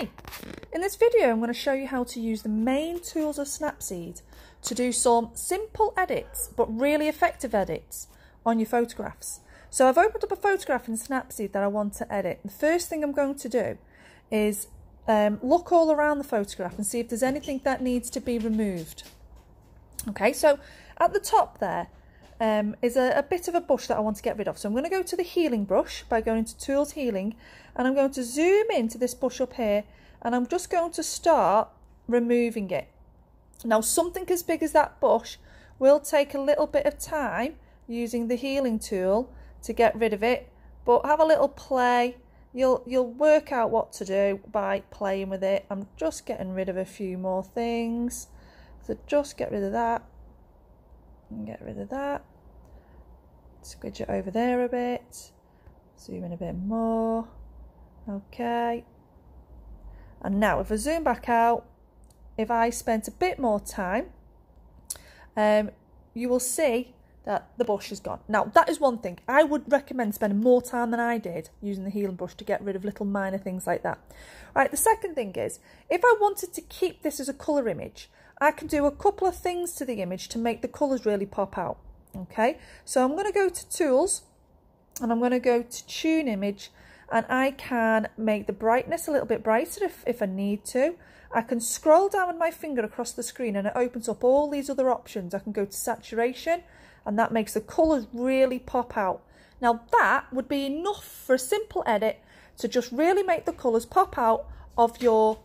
Hi! In this video I'm going to show you how to use the main tools of Snapseed to do some simple edits but really effective edits on your photographs. So I've opened up a photograph in Snapseed that I want to edit. The first thing I'm going to do is um, look all around the photograph and see if there's anything that needs to be removed. Okay, so at the top there um, is a, a, bit of a bush that I want to get rid of. So I'm going to go to the healing brush by going to Tools Healing and I'm going to zoom into this bush up here and I'm just going to start removing it. Now something as big as that bush will take a little bit of time using the healing tool to get rid of it but have a little play. You'll you'll work out what to do by playing with it. I'm just getting rid of a few more things. So just get rid of that. And get rid of that squidge it over there a bit zoom in a bit more okay and now if I zoom back out if I spent a bit more time um, you will see that the bush is gone. Now, that is one thing. I would recommend spending more time than I did using the healing brush to get rid of little minor things like that. Right, the second thing is, if I wanted to keep this as a colour image, I can do a couple of things to the image to make the colours really pop out. Okay, so I'm going to go to Tools and I'm going to go to Tune Image and I can make the brightness a little bit brighter if, if I need to. I can scroll down with my finger across the screen and it opens up all these other options. I can go to Saturation and that makes the colours really pop out. Now that would be enough for a simple edit to just really make the colours pop out of your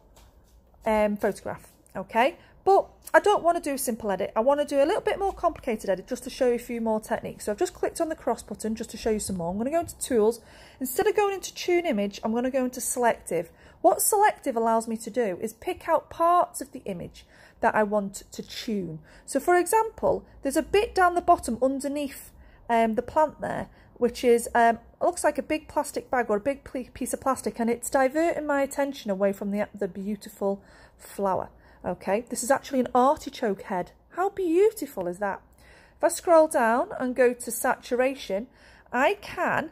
um, photograph, okay? But I don't want to do a simple edit. I want to do a little bit more complicated edit just to show you a few more techniques. So I've just clicked on the cross button just to show you some more. I'm going to go into Tools. Instead of going into Tune Image, I'm going to go into Selective. What Selective allows me to do is pick out parts of the image that I want to tune. So for example, there's a bit down the bottom underneath um, the plant there, which is um, looks like a big plastic bag or a big piece of plastic, and it's diverting my attention away from the, the beautiful flower. Okay, this is actually an artichoke head. How beautiful is that? If I scroll down and go to saturation, I can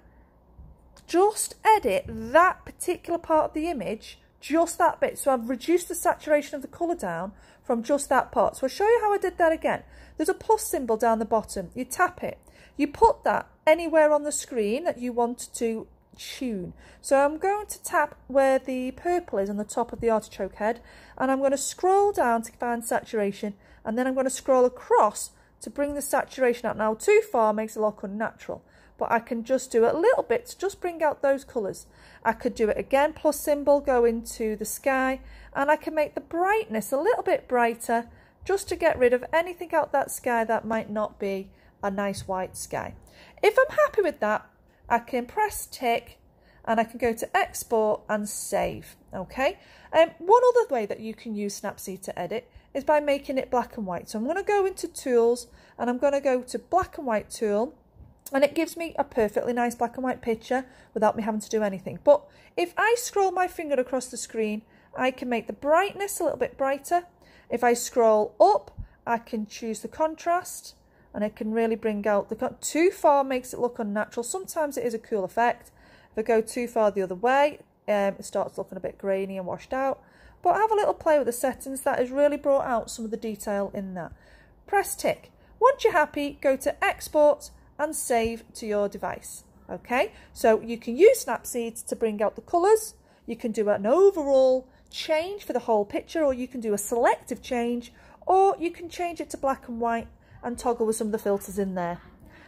just edit that particular part of the image, just that bit. So I've reduced the saturation of the colour down from just that part. So I'll show you how I did that again. There's a plus symbol down the bottom. You tap it. You put that anywhere on the screen that you want to tune. So I'm going to tap where the purple is on the top of the artichoke head and I'm going to scroll down to find saturation and then I'm going to scroll across to bring the saturation up. Now too far makes it look unnatural but I can just do a little bit to just bring out those colours. I could do it again, plus symbol, go into the sky and I can make the brightness a little bit brighter just to get rid of anything out that sky that might not be a nice white sky. If I'm happy with that, I can press tick and I can go to export and save. Okay. Um, one other way that you can use Snapseed to edit is by making it black and white. So I'm going to go into tools and I'm going to go to black and white tool and it gives me a perfectly nice black and white picture without me having to do anything. But if I scroll my finger across the screen, I can make the brightness a little bit brighter. If I scroll up, I can choose the contrast and it can really bring out the cut too far makes it look unnatural. Sometimes it is a cool effect. If I go too far the other way um, it starts looking a bit grainy and washed out. But have a little play with the settings. That has really brought out some of the detail in that. Press tick. Once you're happy go to export and save to your device. Okay? So you can use Snapseed to bring out the colours. You can do an overall change for the whole picture or you can do a selective change or you can change it to black and white and toggle with some of the filters in there.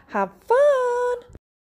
Have fun!